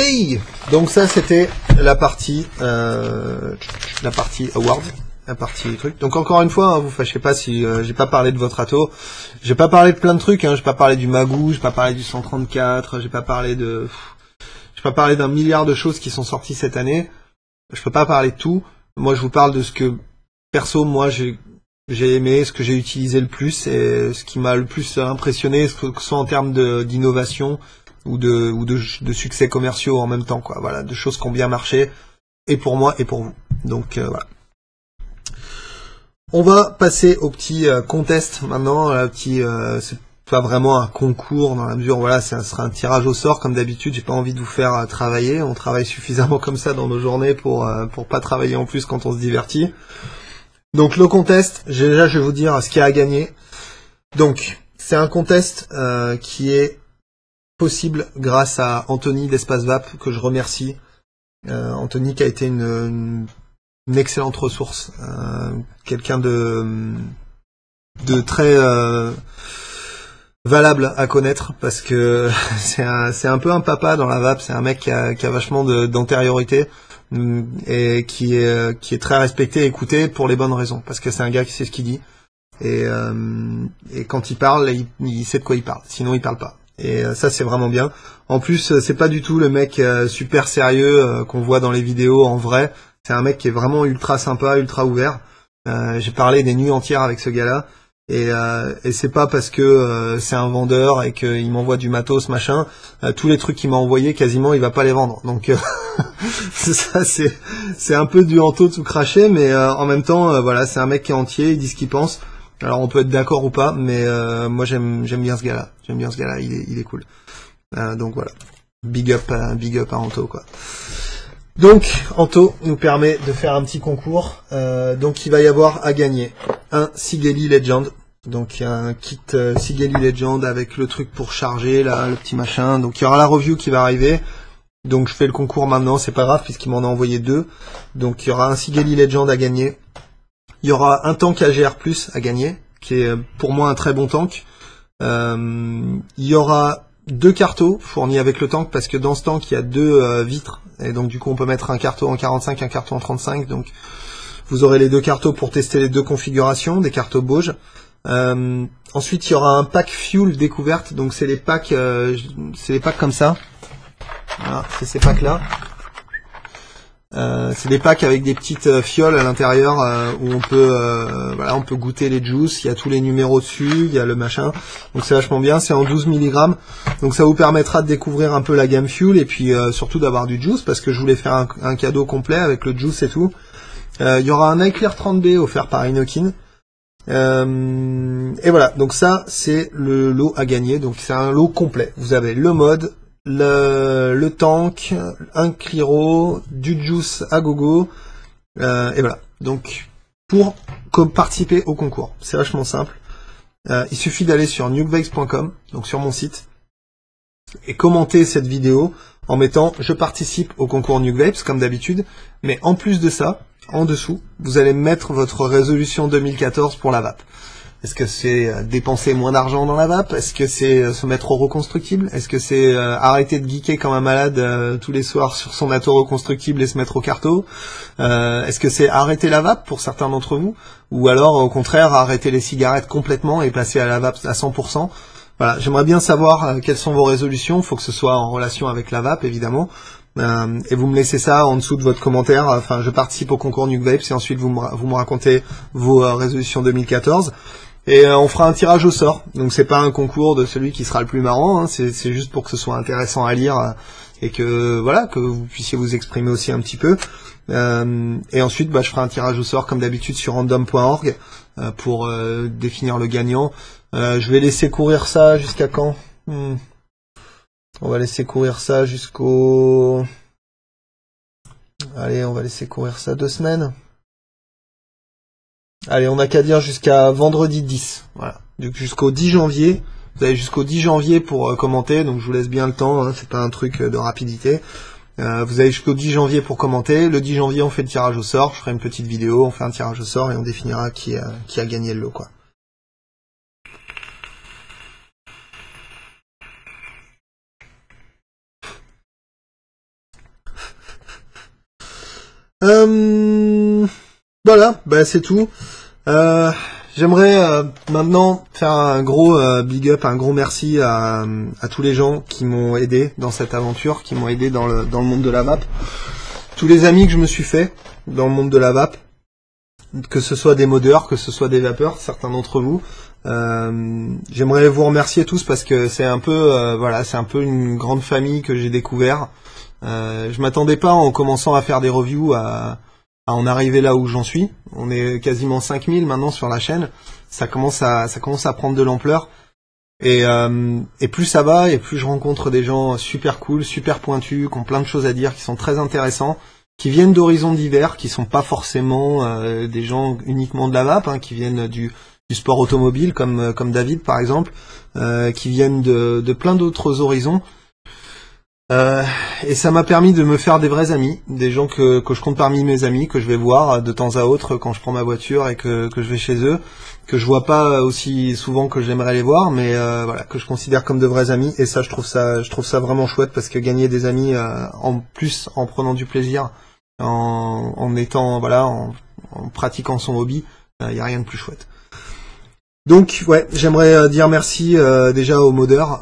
donc ça c'était la partie euh, la partie award, la partie truc. Donc encore une fois, hein, vous fâchez pas si euh, j'ai pas parlé de votre ato, j'ai pas parlé de plein de trucs, hein, j'ai pas parlé du Magou, j'ai pas parlé du 134, j'ai pas parlé de j'ai pas parlé d'un milliard de choses qui sont sorties cette année. Je peux pas parler de tout. Moi, je vous parle de ce que perso moi j'ai j'ai aimé, ce que j'ai utilisé le plus et ce qui m'a le plus impressionné, que ce soit en termes d'innovation, ou de ou de, de, succès commerciaux en même temps quoi. Voilà de choses qui ont bien marché et pour moi et pour vous. Donc euh, voilà. On va passer au petit euh, contest maintenant un petit euh, c'est pas vraiment un concours dans la mesure voilà ça sera un tirage au sort comme d'habitude. J'ai pas envie de vous faire travailler. On travaille suffisamment comme ça dans nos journées pour pour pas travailler en plus quand on se divertit. Donc le contest déjà je vais vous dire ce qu'il y a à gagner. Donc c'est un contest qui est possible grâce à Anthony d'Espace Vap que je remercie. Euh, Anthony qui a été une, excellente ressource, euh, quelqu'un de de très euh, valable à connaître parce que c'est un, un peu un papa dans la vape, c'est un mec qui a, qui a vachement d'antériorité mm, et qui est, qui est très respecté et écouté pour les bonnes raisons parce que c'est un gars qui sait ce qu'il dit et, euh, et quand il parle, il, il sait de quoi il parle, sinon il parle pas. Et euh, ça c'est vraiment bien. En plus, euh, c'est pas du tout le mec euh, super sérieux qu'on voit dans les vidéos en vrai. C'est un mec qui est vraiment ultra sympa, ultra ouvert. J'ai parlé des nuits entières avec ce gars-là. Et, et c'est pas parce que c'est un vendeur et qu'il m'envoie du matos machin. tous les trucs qu'il m'a envoyé, quasiment, il va pas les vendre. Donc ça, c'est c'est un peu du hanto tout craché, mais en même temps, voilà, c'est un mec qui est entier, il dit ce qu'il pense. Alors on peut être d'accord ou pas, mais euh, moi j'aime j'aime bien ce gars-là. J'aime bien ce gars-là, il est il est cool. Euh, donc voilà, big up, à- big up à Anto quoi. Donc Anto nous permet de faire un petit concours. Euh, donc il va y avoir à gagner un Sigeli Legend. Donc un kit euh, Sigeli Legend avec le truc pour charger là, le petit machin. Donc il y aura la review qui va arriver. Donc je fais le concours maintenant, c'est pas grave puisqu'il m'en a envoyé deux. Donc il y aura un Sigeli Legend à gagner. Il y aura un tank AGR à gagner, qui est euh, pour moi un très bon tank. Euh, il y aura deux cartos fournis avec le tank parce que dans ce tank il y a deux euh, vitres. Et donc du coup on peut mettre un carton en 45 un carton en 35 donc vous aurez les deux cartos pour tester les deux configurations des cartos Bauge Euh, ensuite il y aura un pack fuel découverte. Donc c'est les packs c'est les packs comme ça. Voilà c'est ces packs là euh, c'est des packs avec des petites euh, fioles à l'intérieur euh, où on peut euh, voilà on peut goûter les juices. Il y a tous les numéros dessus il y a le machin. Donc c'est vachement bien. C'est en 12 mg donc ça vous permettra de découvrir un peu la gamme fuel et puis surtout d'avoir du juice parce que je voulais faire un, cadeau complet avec le juice et tout. Il y aura un iClear 30B offert par Inokin et voilà. Donc ça c'est le lot à gagner. Donc c'est un lot complet. Vous avez le mode le, tank, un Cliro, du juice à gogo, euh, et voilà. Donc, pour participer au concours, c'est vachement simple. Euh, il suffit d'aller sur nukevex.com, donc sur mon site, et commenter cette vidéo en mettant « Je participe au concours Nukevapes », comme d'habitude, mais en plus de ça, en dessous, vous allez mettre votre résolution 2014 pour la vape. Est-ce que c'est euh, dépenser moins d'argent dans la vape? Est-ce que c'est euh, se mettre au reconstructible? Est-ce que c'est euh, arrêter de geeker comme un malade tous les soirs sur son ato reconstructible et se mettre au carto? Est-ce que c'est arrêter la vape pour certains d'entre vous? Ou alors au contraire arrêter les cigarettes complètement et passer à la vape à 100% Voilà, j'aimerais bien savoir quelles sont vos résolutions. Il faut que ce soit en relation avec la vape évidemment. Et vous me laissez ça en dessous de votre commentaire. Enfin, je participe au concours Nuke Vapes et ensuite vous me, vous me racontez vos résolutions 2014. Et euh, on fera un tirage au sort. Donc c'est pas un concours de celui qui sera le plus marrant. hein. C'est juste pour que ce soit intéressant à lire euh, et que voilà que vous puissiez vous exprimer aussi un petit peu. Euh, et ensuite, bah, je ferai un tirage au sort comme d'habitude sur random.org pour définir le gagnant. Je vais laisser courir ça jusqu'à quand? Hmm. On va laisser courir ça jusqu'au. Allez, on va laisser courir ça deux semaines. Allez, on n'a qu'à dire jusqu'à vendredi 10. Voilà. Donc jusqu'au 10 janvier. Vous avez jusqu'au 10 janvier pour euh, commenter, donc je vous laisse bien le temps, hein, c'est pas un truc euh, de rapidité. Euh, vous avez jusqu'au 10 janvier pour commenter. Le 10 janvier, on fait le tirage au sort. Je ferai une petite vidéo, on fait un tirage au sort et on définira qui a, qui a gagné le lot, quoi. Euh, voilà, bah c'est tout. Euh, J'aimerais euh, maintenant faire un gros euh, big up, un gros merci à, tous les gens qui m'ont aidé dans cette aventure, qui m'ont aidé dans le, dans le monde de la vape. Tous les amis que je me suis fait dans le monde de la vape, que ce soit des modeurs, que ce soit des vapeurs, certains d'entre vous. J'aimerais vous remercier tous parce que c'est un peu, voilà, c'est un peu une grande famille que j'ai découvert. Je m'attendais pas en commençant à faire des reviews à, à en arriver là où j'en suis. On est quasiment 5000 maintenant sur la chaîne. Ça commence à, ça commence à prendre de l'ampleur. Et, euh, et plus ça va, et plus je rencontre des gens super cool, super pointus, qui ont plein de choses à dire, qui sont très intéressants, qui viennent d'horizons divers, qui sont pas forcément euh, des gens uniquement de la vape, hein, qui viennent du, du sport automobile, comme, comme David par exemple, euh, qui viennent de, de plein d'autres horizons. Euh, et ça m'a permis de me faire des vrais amis, des gens que, je compte parmi mes amis, que je vais voir de temps à autre quand je prends ma voiture et que, que je vais chez eux, que je vois pas aussi souvent que j'aimerais les voir, mais euh, voilà, que je considère comme de vrais amis. Et ça, je trouve ça, vraiment chouette parce que gagner des amis euh, en plus en prenant du plaisir, en, étant voilà, en, en pratiquant son hobby, il n'y a rien de plus chouette. Donc ouais, j'aimerais dire merci déjà aux modeurs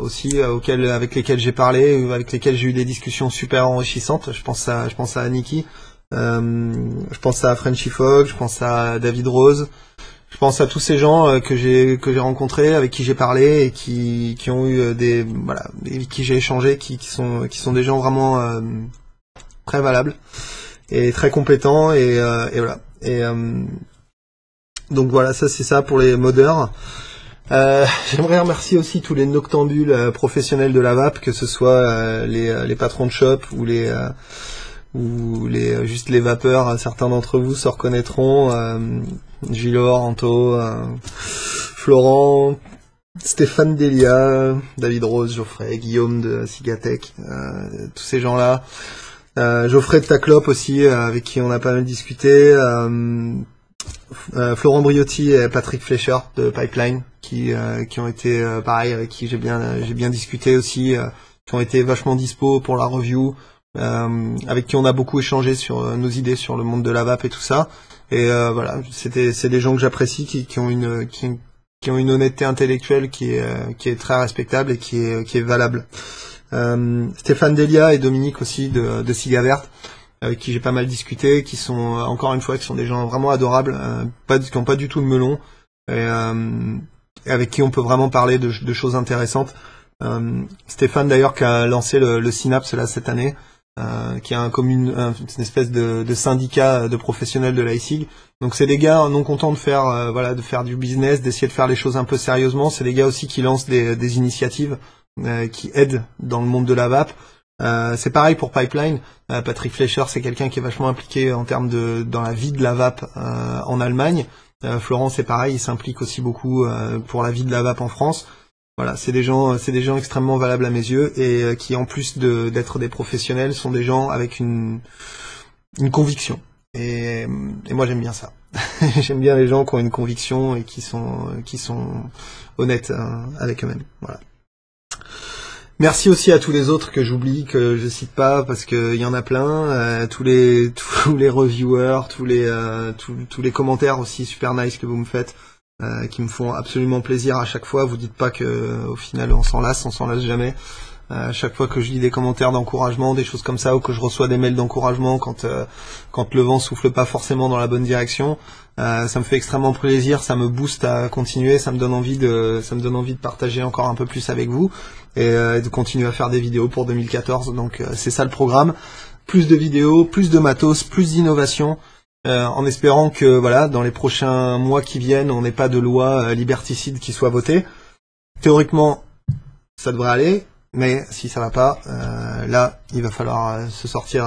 aussi auxquels, avec lesquels j'ai parlé, avec lesquels j'ai eu des discussions super enrichissantes. Je pense à je pense à Nikki, je pense à Frenchy Fogg, je pense à David Rose, je pense à tous ces gens euh, que j'ai que j'ai rencontrés, avec qui j'ai parlé et qui, qui ont eu euh, des voilà, avec qui j'ai échangé, qui, qui sont qui sont des gens vraiment euh, très valables et très compétents et, et voilà. Et donc voilà, ça c'est ça pour les modeurs. Euh, J'aimerais remercier aussi tous les noctambules professionnels de la VAP, que ce soit les, les, patrons de shop ou les ou les juste les vapeurs. Certains d'entre vous se reconnaîtront. Gilor, Anto, euh, Florent, Stéphane Delia, David Rose, Geoffrey, Guillaume de Cigatech, euh, tous ces gens-là. Euh, Geoffrey de Taclop aussi, avec qui on a pas mal discuté. Florent Briotti et Patrick Fleischer de Pipeline, qui, qui ont été pareil, avec qui j'ai bien, j'ai bien discuté aussi, qui ont été vachement dispo pour la review. avec qui on a beaucoup échangé sur nos idées sur le monde de la vape et tout ça. Et euh, voilà, c'était c'est des gens que j'apprécie qui, qui ont une qui, qui, ont une honnêteté intellectuelle qui est euh, qui est très respectable et qui est qui est valable. Euh, Stéphane Delia et Dominique aussi de de Siga Verte avec qui j'ai pas mal discuté, qui sont encore une fois qui sont des gens vraiment adorables, pas qui ont pas du tout de melon et, avec qui on peut vraiment parler de, de choses intéressantes. Stéphane d'ailleurs qui a lancé le, le Synapse là cette année. Euh, qui est un, comme une, espèce de, syndicat de professionnels de l'ICIG. Donc c'est des gars non contents de faire euh, voilà de faire du business, d'essayer de faire les choses un peu sérieusement. C'est des gars aussi qui lancent des, initiatives euh, qui aident dans le monde de la vape. C'est pareil pour Pipeline. Patrick Fleischer, c'est quelqu'un qui est vachement impliqué en termes de dans la vie de la vape en Allemagne. Florent, c'est pareil, il s'implique aussi beaucoup pour la vie de la vape en France. Voilà, c'est des gens, c'est des gens extrêmement valables à mes yeux et euh, qui, en plus d'être des professionnels, sont des gens avec une, une conviction. Et, et moi, j'aime bien ça. j'aime bien les gens qui ont une conviction et qui sont, qui sont honnêtes avec eux-mêmes. Voilà. Merci aussi à tous les autres que j'oublie, que je cite pas parce qu'il y en a plein, euh, tous les tous les reviewers, tous les euh, tous les commentaires aussi super nice que vous me faites. Euh, qui me font absolument plaisir à chaque fois. Vous dites pas que au final on s'en lasse, on s'en lasse jamais. À chaque fois que je lis des commentaires d'encouragement, des choses comme ça, ou que je reçois des mails d'encouragement quand quand le vent souffle pas forcément dans la bonne direction, ça me fait extrêmement plaisir, ça me booste à continuer, ça me donne envie de ça me donne envie de partager encore un peu plus avec vous et, de continuer à faire des vidéos pour 2014. Donc c'est ça le programme. Plus de vidéos, plus de matos, plus d'innovation. Euh, en espérant que voilà, dans les prochains mois qui viennent, on n'ait pas de loi euh, liberticide qui soit votée. Théoriquement, ça devrait aller, mais si ça va pas, euh, là, il va falloir se sortir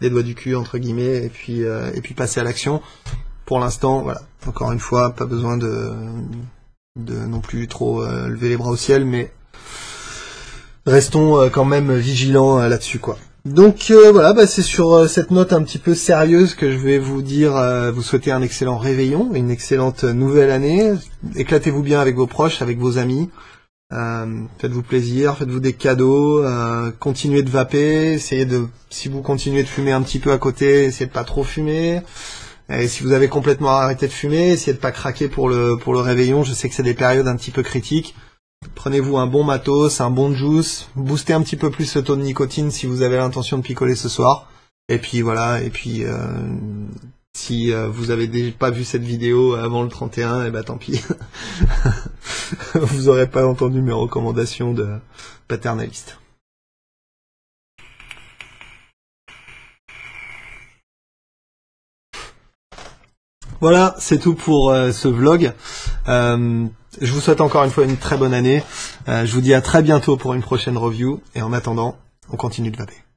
les doigts du cul entre guillemets et puis et puis passer à l'action. Pour l'instant, voilà, encore une fois, pas besoin de de non plus trop lever les bras au ciel, mais restons quand même vigilants là-dessus, quoi. Donc euh, voilà, bah, c'est sur euh, cette note un petit peu sérieuse que je vais vous dire, euh, vous souhaiter un excellent réveillon, une excellente nouvelle année. Éclatez-vous bien avec vos proches, avec vos amis. faites-vous plaisir, faites-vous des cadeaux, continuez de vaper, essayez de, si vous continuez de fumer un petit peu à côté, essayez de pas trop fumer. Et si vous avez complètement arrêté de fumer, essayez de pas craquer pour le pour le réveillon. Je sais que c'est des périodes un petit peu critiques. Prenez-vous un bon matos, un bon juice, boostez un petit peu plus le taux de nicotine si vous avez l'intention de picoler ce soir. Et puis voilà, et puis euh, si euh, vous avez déjà pas vu cette vidéo avant le 31, et ben tant pis. vous aurez pas entendu mes recommandations de paternaliste. Voilà, c'est tout pour euh, ce vlog. Je vous souhaite encore une fois une très bonne année. Euh, je vous dis à très bientôt pour une prochaine review. Et en attendant, on continue de vaper.